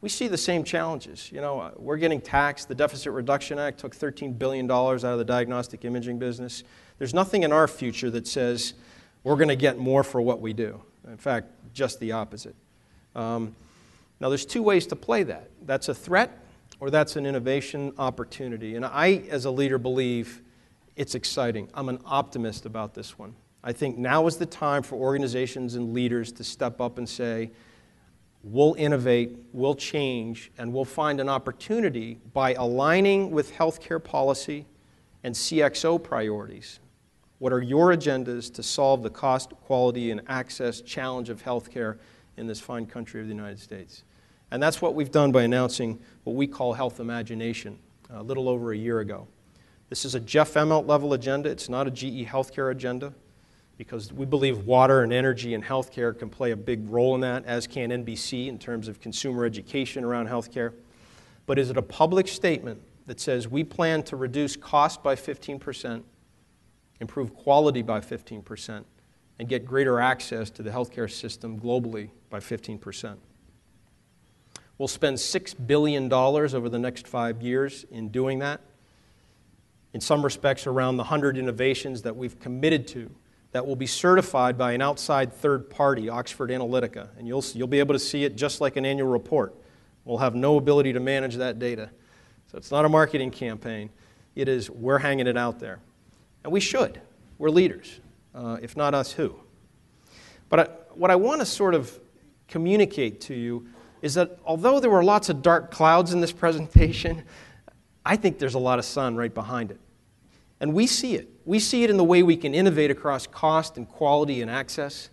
we see the same challenges. You know, we're getting taxed. The Deficit Reduction Act took $13 billion out of the diagnostic imaging business. There's nothing in our future that says we're going to get more for what we do. In fact, just the opposite. Um, now, there's two ways to play that that's a threat or that's an innovation opportunity. And I, as a leader, believe it's exciting. I'm an optimist about this one. I think now is the time for organizations and leaders to step up and say, we'll innovate, we'll change, and we'll find an opportunity by aligning with healthcare policy and CXO priorities. What are your agendas to solve the cost, quality, and access challenge of healthcare in this fine country of the United States? And that's what we've done by announcing what we call Healthymagination uh, a little over a year ago. This is a Jeff Immelt level agenda, it's not a GE healthcare agenda because we believe water and energy and healthcare can play a big role in that, as can NBC in terms of consumer education around healthcare. But is it a public statement that says we plan to reduce cost by 15%, improve quality by 15%, and get greater access to the healthcare system globally by 15%? We'll spend $6 billion over the next five years in doing that. In some respects, around the 100 innovations that we've committed to that will be certified by an outside third party, Oxford Analytica, and you'll, you'll be able to see it just like an annual report. We'll have no ability to manage that data. So it's not a marketing campaign. It is we're hanging it out there. And we should. We're leaders. Uh, if not us, who? But I, what I want to sort of communicate to you is that although there were lots of dark clouds in this presentation, I think there's a lot of sun right behind it. And we see it. We see it in the way we can innovate across cost and quality and access.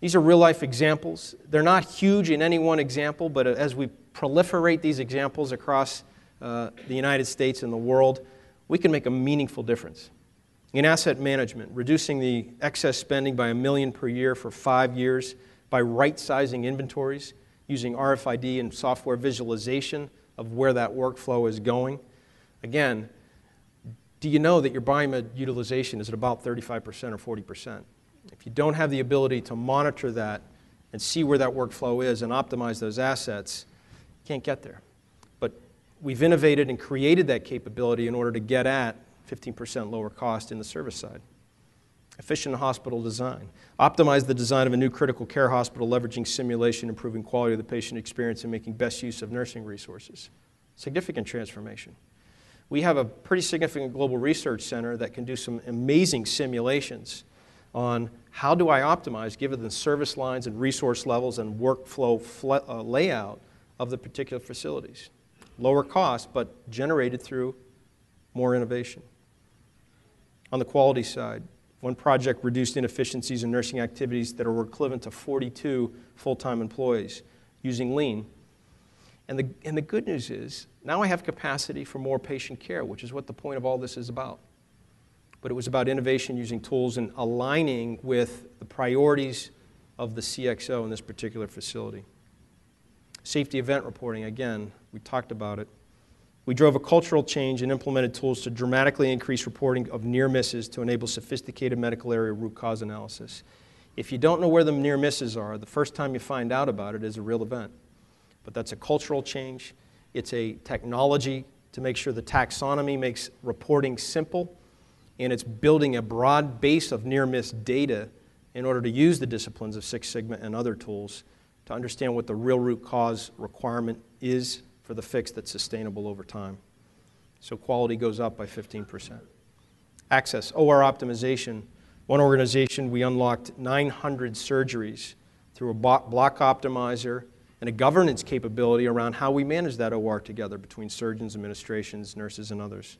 These are real life examples. They're not huge in any one example, but as we proliferate these examples across uh, the United States and the world, we can make a meaningful difference. In asset management, reducing the excess spending by a million per year for five years by right sizing inventories, using RFID and software visualization of where that workflow is going. Again, do you know that your biomed utilization is at about 35% or 40%? If you don't have the ability to monitor that and see where that workflow is and optimize those assets, you can't get there. But we've innovated and created that capability in order to get at 15% lower cost in the service side. Efficient hospital design. Optimize the design of a new critical care hospital, leveraging simulation, improving quality of the patient experience, and making best use of nursing resources. Significant transformation we have a pretty significant global research center that can do some amazing simulations on how do I optimize given the service lines and resource levels and workflow fl- uh, layout of the particular facilities. Lower cost, but generated through more innovation. On the quality side, one project reduced inefficiencies in nursing activities that are equivalent to 42 full time employees using lean. And the, and the good news is now I have capacity for more patient care, which is what the point of all this is about. But it was about innovation using tools and aligning with the priorities of the CXO in this particular facility. Safety event reporting, again, we talked about it. We drove a cultural change and implemented tools to dramatically increase reporting of near misses to enable sophisticated medical area root cause analysis. If you don't know where the near misses are, the first time you find out about it is a real event. But that's a cultural change it's a technology to make sure the taxonomy makes reporting simple, and it's building a broad base of near miss data in order to use the disciplines of Six Sigma and other tools to understand what the real root cause requirement is for the fix that's sustainable over time. So quality goes up by 15%. Access, OR optimization. One organization, we unlocked 900 surgeries through a block optimizer and a governance capability around how we manage that OR together between surgeons, administrations, nurses, and others.